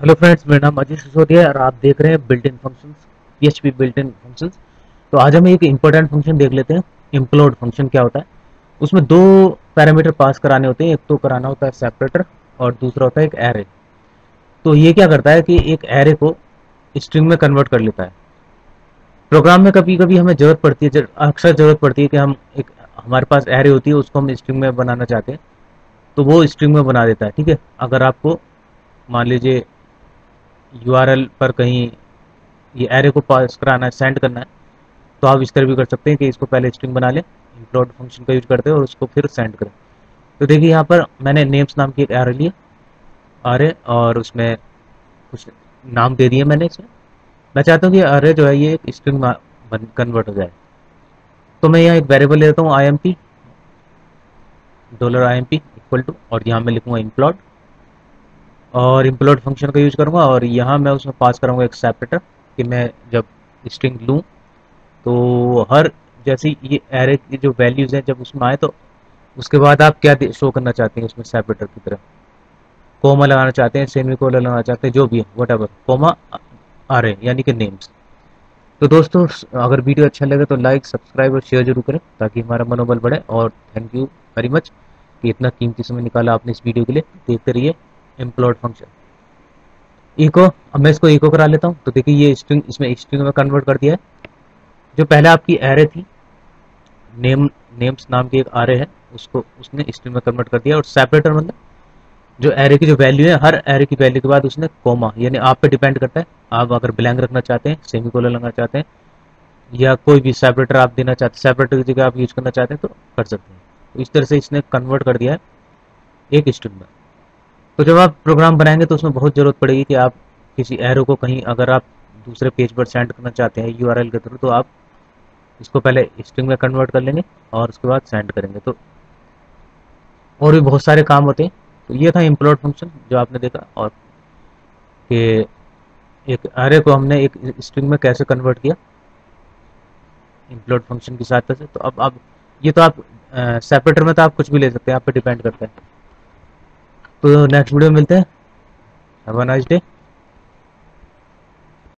Hello friends, मेरा नाम अजय सिसोदिया और आप देख रहे हैं built in function P H P built in function तो आज हम एक इंपॉर्टेंट फ़ंक्शन देख लेते हैं इम्प्लोड फ़ंक्शन क्या होता है। उसमें दो पैरामीटर पास कराने होते हैं, एक तो कराना होता है सेपरेटर और दूसरा होता है एक एरे तो ये क्या करता है कि एक एरे को स्ट्रिंग में कन्वर्ट कर लेता है। प्रोग्राम में कभी कभी हमें ज़रूरत पड़ती है अक्सर ज़रूरत पड़ती है कि हम एक, हमारे पास एरे होती है, उसको हम स्ट्रिंग में बनाना चाहते हैं तो वो स्ट्रिंग में बना देता है, ठीक है। अगर आपको, मान लीजिए यूआरएल पर कहीं ये एरे को पास कराना है सेंड करना है तो आप इस तरह भी कर सकते हैं कि इसको पहले स्ट्रिंग बना लें इम्प्लॉड फ़ंक्शन का यूज़ करते हैं और उसको फिर सेंड करें। तो देखिए यहाँ पर मैंने नेम्स नाम की एक एरे लिए आरे और उसमें कुछ नाम दे दिए मैंने इसमें मैं चाहता हूँ कि अरे जो है ये एक स्ट्रिंग कन्वर्ट हो जाए। तो मैं यहाँ एक वेरिएबल लेता हूँ I M P dollar I M P equal to और यहाँ मैं लिखूँगा इम्प्लॉड और इम्प्लोड फ़ंक्शन का यूज़ करूँगा और यहाँ मैं उसमें पास करूँगा एक सेपरेटर कि मैं जब स्ट्रिंग लूँ तो हर जैसी ये एरे की जो वैल्यूज़ हैं जब उसमें आए तो उसके बाद आप क्या शो करना चाहते हैं उसमें सेपरेटर की तरह? कोमा लगाना चाहते हैं सेमी कोला लगाना चाहते हैं, जो भी है वट एवर कोमा आ रहे यानी कि नेम्स तो दोस्तों, अगर वीडियो अच्छा लगे तो लाइक सब्सक्राइब और शेयर ज़रूर करें ताकि हमारा मनोबल बढ़े और थैंक यू वेरी मच कि इतना कीमती समय निकाला आपने इस वीडियो के लिए। देखते रहिए। इम्प्लॉड फ़ंक्शन इको अब मैं इसको इको करा लेता हूँ। तो देखिए, ये स्ट्रिंग इसमें स्ट्रिंग में कन्वर्ट कर दिया है। जो पहले आपकी एरे थी नेम नेम्स नाम की एक आरे है, उसको, उसने स्ट्रिंग में कन्वर्ट कर दिया और सेपरेटर मतलब जो एरे की जो वैल्यू है, हर एरे की वैल्यू के बाद उसने कोमा यानी आप पे डिपेंड करता है। आप अगर ब्लैंक रखना चाहते हैं सेमी कोलर लगना चाहते हैं, या कोई भी सेपरेटर आप देना चाहते हैं सेपरेटर की जगह आप यूज़ करना चाहते हैं तो कर सकते हैं। तो इस तरह से इसने कन्वर्ट कर दिया है एक स्ट्रिंग में। तो जब आप प्रोग्राम बनाएँगे तो उसमें बहुत ज़रूरत पड़ेगी कि आप किसी एरो को कहीं, अगर आप दूसरे पेज पर सेंड करना चाहते हैं यूआरएल के थ्रू तो आप इसको पहले स्ट्रिंग में कन्वर्ट कर लेंगे और उसके बाद सेंड करेंगे। तो और भी बहुत सारे काम होते हैं। तो ये था इम्प्लॉट फ़ंक्शन जो आपने देखा और कि एक एरे को हमने एक स्ट्रिंग में कैसे कन्वर्ट किया। इम्प्लॉट फ़ंक्शन की सहायता से। तो अब आप ये तो आप सेपरेटर में तो आप कुछ भी ले सकते हैं, आप पे डिपेंड करता है। तो नेक्स्ट वीडियो मिलते हैं। Have a nice day